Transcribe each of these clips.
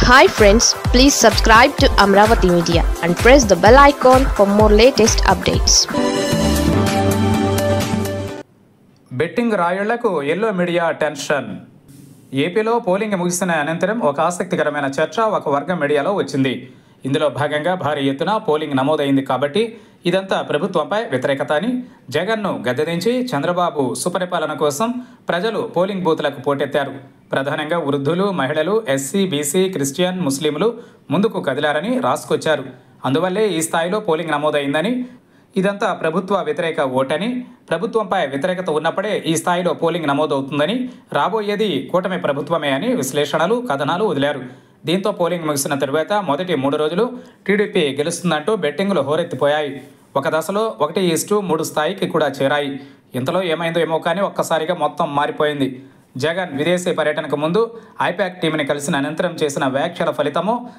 Hi friends please subscribe to Amaravati media and press the bell icon for more latest updates betting రాయుళ్ళకు yellow media tension ఏపీలో polling ముగిసిన అనంతరం ఒక ఆసక్తికరమైన చర్చ ఒక వర్గం మీడియాలో వచ్చింది. ఇందులో భాగంగా భారీ ఎత్తున పోలింగ్ నమోదైంది కాబట్టి ఇదంతా ప్రభుత్వంపై వ్యతిరేకత అని జగన్ను గద్దెదించి చంద్రబాబు సుపరిపాలన కోసం ప్రజలు పోలింగ్ బూత్లకు పోటెత్తారు. ప్రధానంగా వృద్ధులు మహిళలు ఎస్సీ బీసీ క్రిస్టియన్ ముస్లింలు ముందుకు కదిలారని రాసుకొచ్చారు. అందువల్లే ఈ స్థాయిలో పోలింగ్ నమోదైందని ఇదంతా ప్రభుత్వ వ్యతిరేక ఓటని ప్రభుత్వంపై వ్యతిరేకత ఉన్నప్పుడే ఈ స్థాయిలో పోలింగ్ నమోదవుతుందని రాబోయేది కూటమి ప్రభుత్వమే అని విశ్లేషణలు కథనాలు వదిలారు. దీంతో పోలింగ్ ముగిసిన తరువాత మొదటి మూడు రోజులు టీడీపీ గెలుస్తుందంటూ బెట్టింగులు హోరెత్తిపోయాయి. ఒక దశలో ఒకటి ఈస్టు మూడు స్థాయికి కూడా చేరాయి. ఇంతలో ఏమైందో ఏమో కానీ ఒక్కసారిగా మొత్తం మారిపోయింది. జగన్ విదేశీ పర్యటనకు ముందు ఐపాక్ టీంని కలిసిన అనంతరం చేసిన వ్యాఖ్యల ఫలితము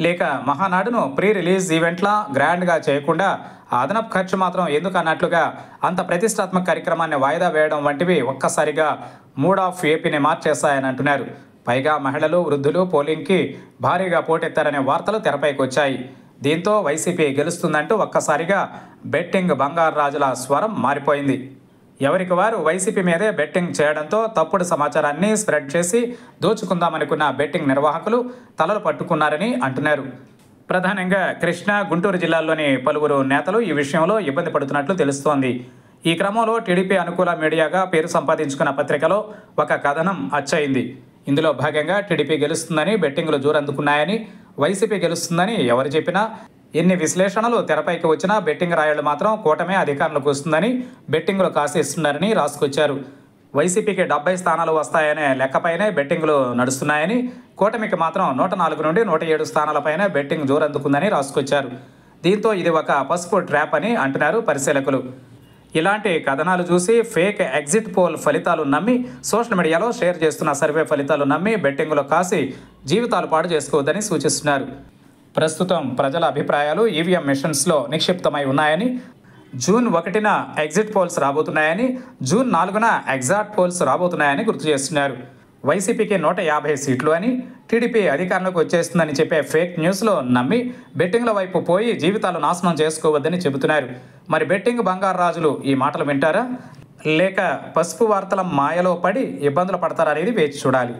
లేక మహానాడును ప్రీ రిలీజ్ ఈవెంట్లా గ్రాండ్గా చేయకుండా అదనపు ఖర్చు మాత్రం ఎందుకు అన్నట్లుగా అంత ప్రతిష్టాత్మక కార్యక్రమాన్ని వాయిదా వేయడం వంటివి ఒక్కసారిగా మూడ్ ఆఫ్ ఏపీని మార్చేస్తాయని అంటున్నారు. పైగా మహిళలు వృద్ధులు పోలింగ్కి భారీగా పోటెత్తారనే వార్తలు తెరపైకి వచ్చాయి. దీంతో వైసీపీ గెలుస్తుందంటూ ఒక్కసారిగా బెట్టింగ్ బంగారు రాజుల స్వరం మారిపోయింది. ఎవరికి వారు వైసీపీ మీదే బెట్టింగ్ చేయడంతో తప్పుడు సమాచారాన్ని స్ప్రెడ్ చేసి దోచుకుందామనుకున్న బెట్టింగ్ నిర్వాహకులు తలలు పట్టుకున్నారని అంటున్నారు. ప్రధానంగా కృష్ణా గుంటూరు జిల్లాల్లోని పలువురు నేతలు ఈ విషయంలో ఇబ్బంది పడుతున్నట్లు తెలుస్తోంది. ఈ క్రమంలో టీడీపీ అనుకూల మీడియాగా పేరు సంపాదించుకున్న పత్రికలో ఒక కథనం అచ్చయింది. ఇందులో భాగంగా టీడీపీ గెలుస్తుందని బెట్టింగులు జోరందుకున్నాయని వైసీపీ గెలుస్తుందని ఎవరు చెప్పినా ఎన్ని విశ్లేషణలు తెరపైకి వచ్చినా బెట్టింగ్ రాయళ్ళు మాత్రం కూటమే అధికారంలోకి వస్తుందని బెట్టింగ్లు కాసేస్తున్నారని రాసుకొచ్చారు. వైసీపీకి డెబ్బై స్థానాలు వస్తాయనే లెక్కపైనే బెట్టింగులు నడుస్తున్నాయని కూటమికి మాత్రం నూట నాలుగు నుండి నూట ఏడు స్థానాలపైనే బెట్టింగ్ జోరందుకుందని రాసుకొచ్చారు. దీంతో ఇది ఒక పసుపు ట్రాప్ అని అంటున్నారు పరిశీలకులు. ఇలాంటి కథనాలు చూసి ఫేక్ ఎగ్జిట్ పోల్ ఫలితాలు నమ్మి సోషల్ మీడియాలో షేర్ చేస్తున్న సర్వే ఫలితాలు నమ్మి బెట్టింగ్లో కాసి జీవితాలు పాడు చేసుకోవద్దని సూచిస్తున్నారు. ప్రస్తుతం ప్రజల అభిప్రాయాలు ఈవీఎం మిషన్స్లో నిక్షిప్తమై ఉన్నాయని జూన్ ఒకటిన ఎగ్జిట్ పోల్స్ రాబోతున్నాయని జూన్ నాలుగున ఎగ్జాక్ట్ పోల్స్ రాబోతున్నాయని గుర్తు చేస్తున్నారు. వైసీపీకి నూట యాభై సీట్లు అని టీడీపీ అధికారంలోకి వచ్చేస్తుందని చెప్పే ఫేక్ న్యూస్లో నమ్మి బెట్టింగ్ల వైపు పోయి జీవితాలు నాశనం చేసుకోవద్దని చెబుతున్నారు. మరి బెట్టింగ్ బంగారు రాజులు ఈ మాటలు వింటారా? లేక పసుపు వార్తల మాయలో పడి ఇబ్బందులు పడతారా అనేది వేచి చూడాలి.